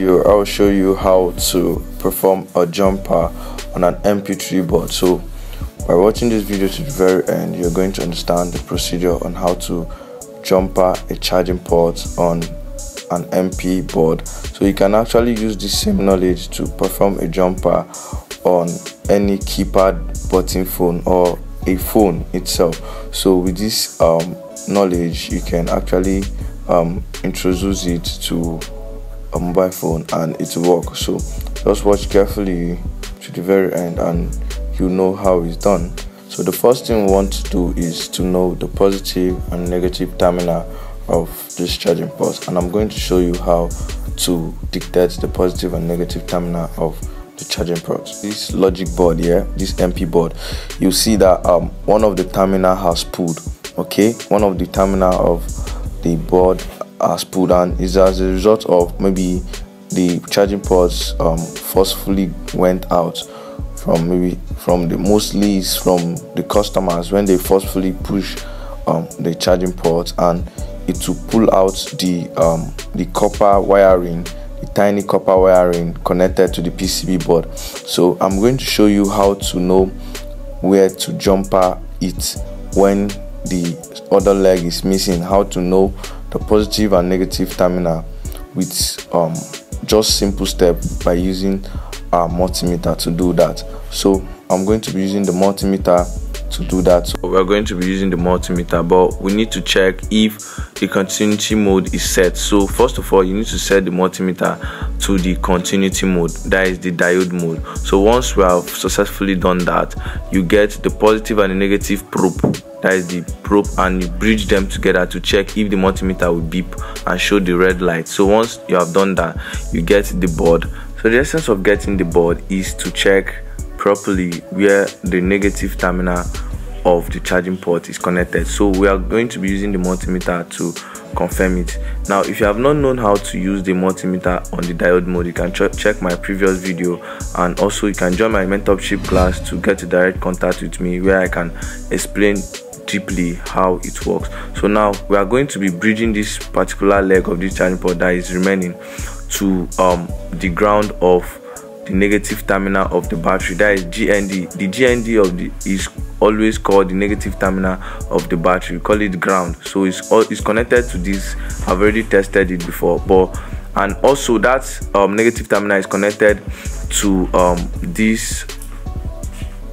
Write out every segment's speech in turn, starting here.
video I'll show you how to perform a jumper on an MP3 board. So by watching this video to the very end you're going to understand the procedure on how to jumper a charging port on an MP board. So you can actually use this same knowledge to perform a jumper on any keypad button phone or a phone itself. So with this um, knowledge you can actually um, introduce it to a mobile phone and it works. so just watch carefully to the very end and you know how it's done. So the first thing we want to do is to know the positive and negative terminal of this charging port. And I'm going to show you how to dictate the positive and negative terminal of the charging port. This logic board here this mp board you see that um one of the terminal has pulled okay? One of the terminal of the board has pulled and is as a result of maybe the charging ports um forcefully went out from maybe from the mostly is from the customers when they forcefully push um, the charging port and it to pull out the um, the copper wiring the tiny copper wiring connected to the PCB board. So I'm going to show you how to know where to jumper it when the other leg is missing how to know the positive and negative terminal with um, just simple step by using a multimeter to do that. So i'm going to be using the multimeter to do that. So we're going to be using the multimeter but we need to check if the continuity mode is set. So first of all you need to set the multimeter to the continuity mode that is the diode mode. So once we have successfully done that you get the positive and the negative probe that is the probe and you bridge them together to check if the multimeter will beep and show the red light. So once you have done that you get the board. So the essence of getting the board is to check properly where the negative terminal of the charging port is connected. So we are going to be using the multimeter to confirm it. Now if you have not known how to use the multimeter on the diode mode you can ch check my previous video. And also you can join my mentorship class to get a direct contact with me where i can explain deeply how it works. So now we are going to be bridging this particular leg of this charging port that is remaining to um, the ground of the negative terminal of the battery. That is GND the GND of the is always called the negative terminal of the battery. We call it ground. So it's all it's connected to this. I've already tested it before. But and also that um, negative terminal is connected to um, this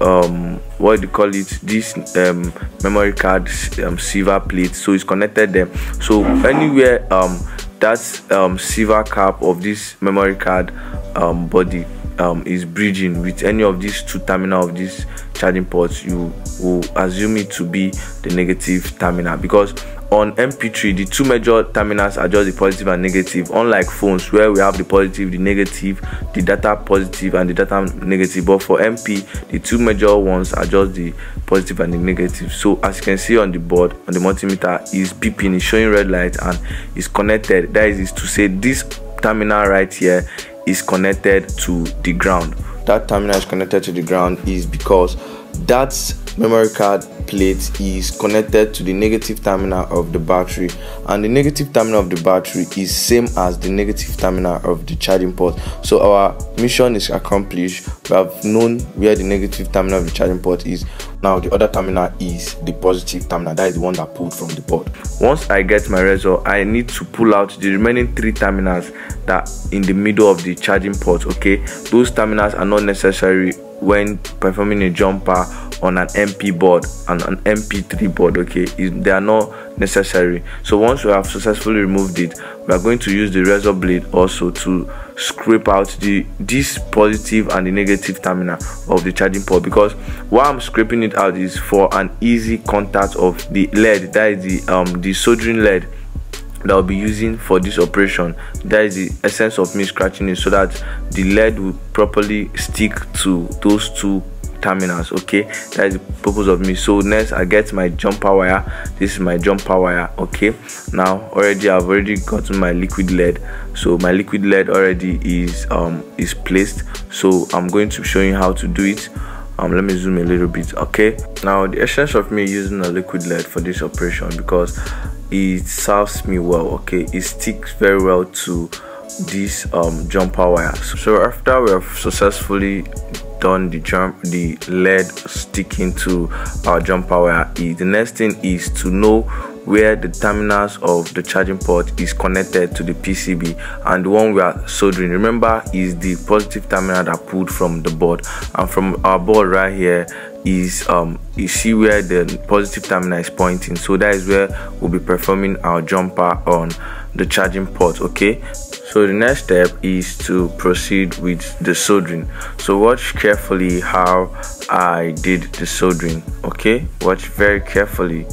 um what do you call it? This um memory card um silver plate. So it's connected there. So anywhere um that silver cap of this memory card body um is bridging with any of these two terminal of this charging ports you will assume it to be the negative terminal. Because on mp3 the two major terminals are just the positive and negative. Unlike phones where we have the positive the negative the data positive and the data negative. But for mp the two major ones are just the positive and the negative. So as you can see on the board on the multimeter is beeping is showing red light and is connected. That is to say this terminal right here is connected to the ground. That terminal is connected to the ground is because that memory card plate is connected to the negative terminal of the battery and the negative terminal of the battery is same as the negative terminal of the charging port. So our mission is accomplished. We have known where the negative terminal of the charging port is. Now the other terminal is the positive terminal. That is the one that pulled from the port once i get my result i need to pull out the remaining three terminals that in the middle of the charging port okay? Those terminals are not necessary when performing a jumper on an mp board and an mp3 board okay they are not necessary. So once we have successfully removed it we are going to use the razor blade also to scrape out the this positive and the negative terminal of the charging port. Because why i'm scraping it out is for an easy contact of the lead that is the um the soldering lead that I'll be using for this operation. That is the essence of me scratching it so that the lead will properly stick to those two terminals okay? That is the purpose of me. So next i get my jumper wire. This is my jumper wire okay? Now already i've already gotten my liquid lead. So my liquid lead already is um is placed. So i'm going to show you how to do it. Um let me zoom a little bit okay? Now the essence of me using a liquid lead for this operation because it serves me well okay? It sticks very well to this um, jumper wire. So after we have successfully done the jump the lead sticking to our jumper wire the next thing is to know where the terminals of the charging port is connected to the PCB and the one we are soldering. Remember is the positive terminal that pulled from the board. And from our board right here is um you see where the positive terminal is pointing? So that is where we'll be performing our jumper on the charging port okay? So the next step is to proceed with the soldering. So watch carefully how i did the soldering okay? Watch very carefully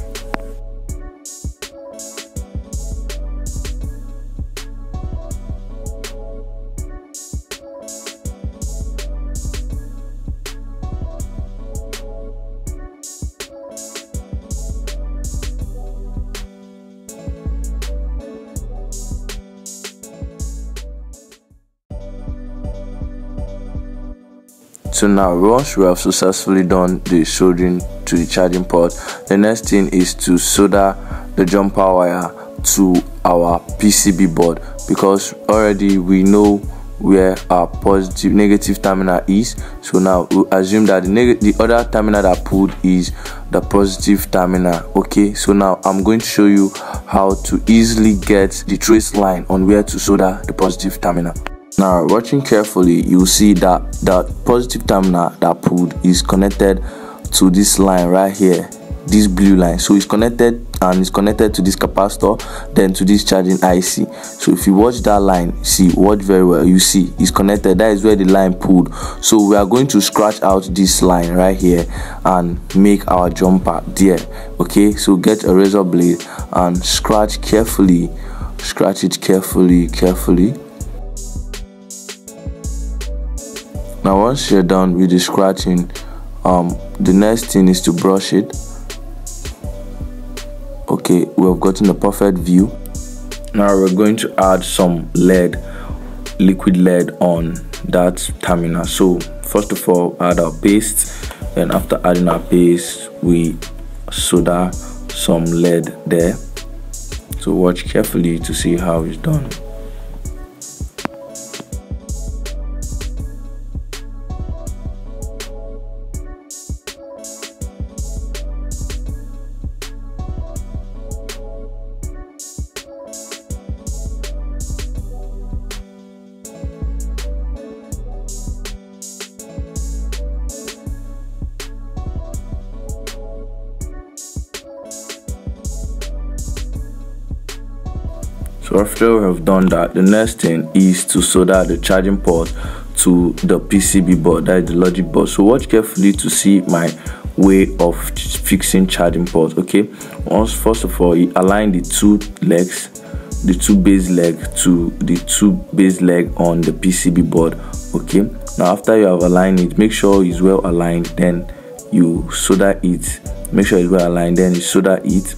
so now once we have successfully done the soldering to the charging port. The next thing is to solder the jumper wire to our PCB board because already we know where our positive negative terminal is. So now we assume that the the other terminal that pulled is the positive terminal. Okay so now i'm going to show you how to easily get the trace line on where to solder the positive terminal now watching carefully you'll see that that positive terminal that pulled is connected to this line right here this blue line. So it's connected and it's connected to this capacitor then to this charging IC so if you watch that line see watch very well you see it's connected. That is where the line pulled. So we are going to scratch out this line right here and make our jumper there okay? So get a razor blade and scratch carefully scratch it carefully carefully now once you're done with the scratching um the next thing is to brush it. Okay we have gotten a perfect view. Now we're going to add some lead liquid lead on that terminal. So first of all add our paste. And after adding our paste we solder some lead there. So watch carefully to see how it's done after we have done that. The next thing is to solder the charging port to the PCB board that is the logic board. So watch carefully to see my way of fixing charging port okay? Once first of all you align the two legs the two base leg to the two base leg on the PCB board okay? Now after you have aligned it make sure it's well aligned then you solder it. Make sure it's well aligned then you solder it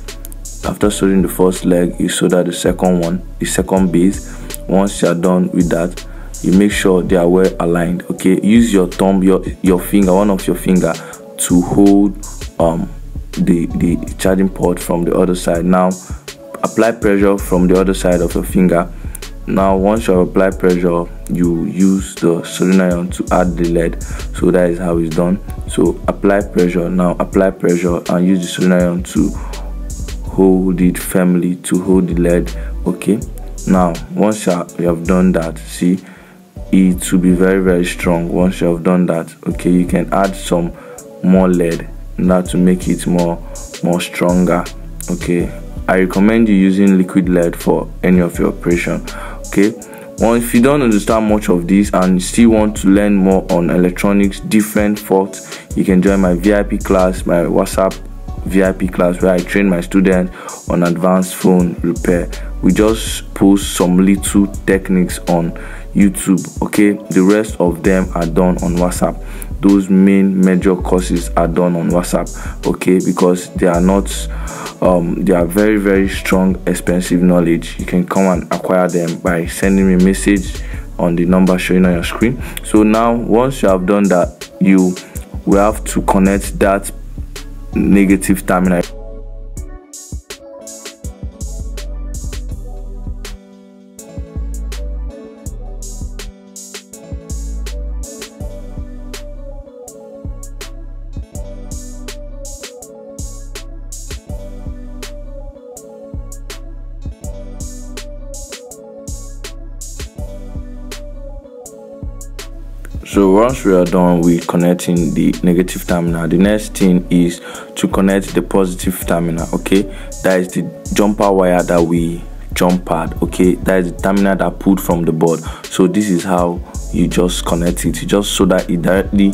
after soldering the first leg you solder the second one the second base. Once you are done with that you make sure they are well aligned okay? Use your thumb your your finger one of your finger to hold um the the charging port from the other side. Now apply pressure from the other side of your finger. Now once you apply pressure you use the soldering iron to add the lead. So that is how it's done. So apply pressure. Now apply pressure and use the soldering iron to hold it firmly to hold the lead okay now once you have done that see it will be very very strong. Once you have done that okay you can add some more lead now to make it more more stronger. Okay i recommend you using liquid lead for any of your operation. Okay well if you don't understand much of this and still want to learn more on electronics different faults you can join my vip class my whatsapp VIP class where I train my students on advanced phone repair. We just post some little techniques on YouTube. Okay, the rest of them are done on WhatsApp. Those main major courses are done on WhatsApp. Okay, because they are not um, they are very very strong, expensive knowledge. You can come and acquire them by sending me a message on the number showing on your screen. So now once you have done that, you will have to connect that negative terminal so once we are done with connecting the negative terminal the next thing is to connect the positive terminal okay? That is the jumper wire that we jump pad okay? That is the terminal that pulled from the board. So this is how you just connect it. Just so that it directly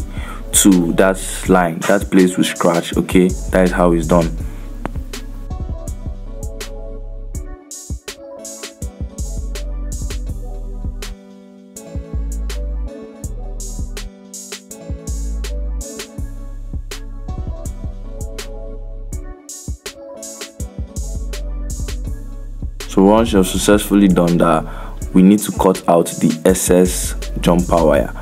to that line that place will scratch okay? That is how it's done so once you've successfully done that we need to cut out the excess jumper wire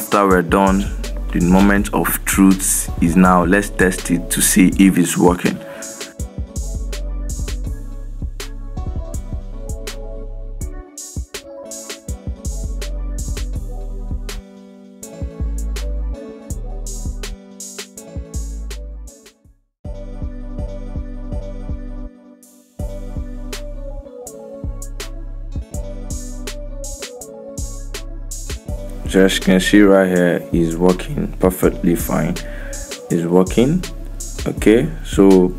after we're done the moment of truth is now. Let's test it to see if it's working so as you can see right here? Is working perfectly fine. Is working okay? So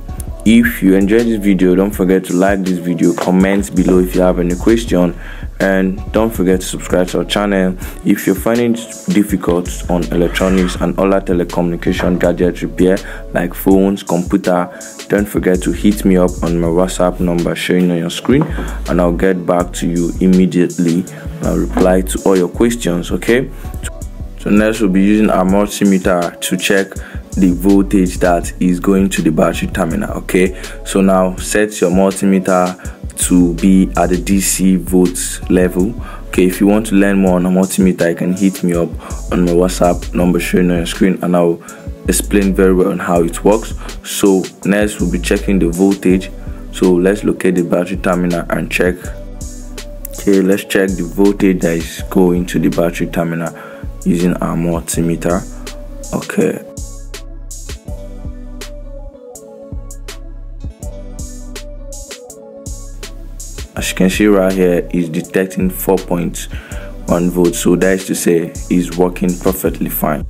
if you enjoyed this video don't forget to like this video. Comment below if you have any question and don't forget to subscribe to our channel if you're finding it difficult on electronics and other telecommunication gadget repair like phones computer. Don't forget to hit me up on my whatsapp number showing on your screen and i'll get back to you immediately. I'll reply to all your questions okay? So next we'll be using our multimeter to check the voltage that is going to the battery terminal okay? So now set your multimeter to be at the dc volts level. Okay if you want to learn more on a multimeter you can hit me up on my whatsapp number showing on your screen and i'll explain very well on how it works. So next we'll be checking the voltage. So let's locate the battery terminal and check. Okay let's check the voltage that is going to the battery terminal using our multimeter. Okay can see right here is detecting 4.1 volts so that is to say is working perfectly fine